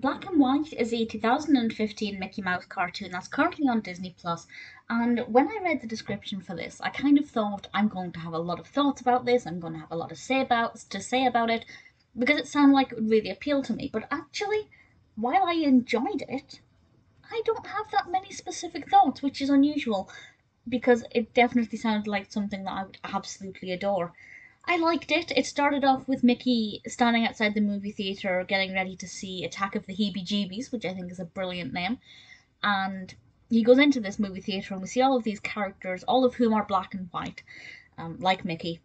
Black and White is a 2015 Mickey Mouse cartoon that's currently on Disney Plus. And when I read the description for this, I kind of thought I'm going to have a lot of thoughts about this. I'm going to have a lot of say about to say about it because it sounded like it would really appeal to me. But actually, while I enjoyed it, I don't have that many specific thoughts, which is unusual because it definitely sounded like something that I would absolutely adore. I liked it. It started off with Mickey standing outside the movie theater getting ready to see Attack of the Heebie Jeebies, which I think is a brilliant name. And he goes into this movie theater and we see all of these characters, all of whom are black and white, um, like Mickey,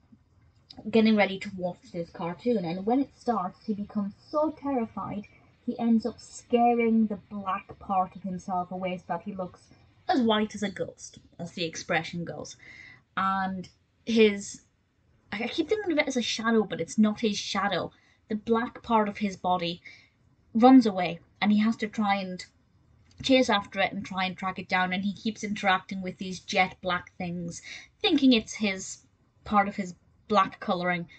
getting ready to watch this cartoon. And when it starts, he becomes so terrified he ends up scaring the black part of himself away so that he looks as white as a ghost, as the expression goes. And his I keep thinking of it as a shadow, but it's not his shadow. The black part of his body runs away, and he has to try and chase after it and try and track it down. And he keeps interacting with these jet black things, thinking it's his part of his black coloring.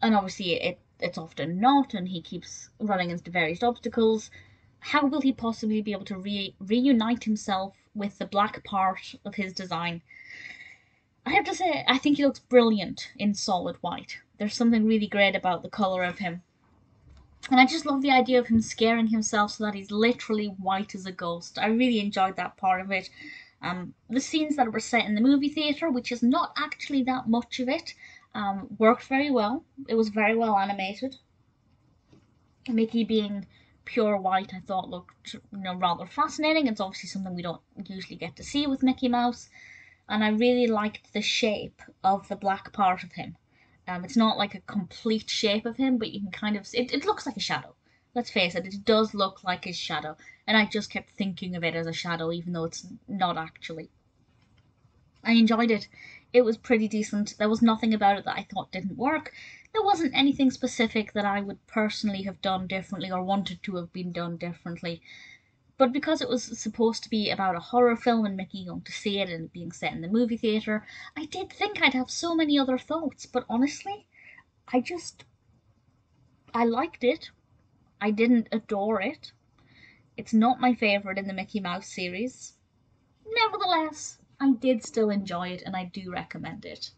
And obviously, it it's often not, and he keeps running into various obstacles. How will he possibly be able to re- reunite himself with the black part of his design? I have to say, I think he looks brilliant in solid white. There's something really great about the colour of him. And I just love the idea of him scaring himself so that he's literally white as a ghost. I really enjoyed that part of it. Um, the scenes that were set in the movie theatre, which is not actually that much of it, um, worked very well. It was very well animated. Mickey being pure white, I thought looked you know rather fascinating. It's obviously something we don't usually get to see with Mickey Mouse and I really liked the shape of the black part of him. Um, it's not like a complete shape of him, but you can kind of it, it looks like a shadow. Let's face it, it does look like his shadow, and I just kept thinking of it as a shadow, even though it's not actually. I enjoyed it. It was pretty decent. There was nothing about it that I thought didn't work. There wasn't anything specific that I would personally have done differently or wanted to have been done differently. But because it was supposed to be about a horror film and Mickey going to see it and it being set in the movie theatre, I did think I'd have so many other thoughts, but honestly, I just. I liked it. I didn't adore it. It's not my favourite in the Mickey Mouse series. Nevertheless, I did still enjoy it and I do recommend it.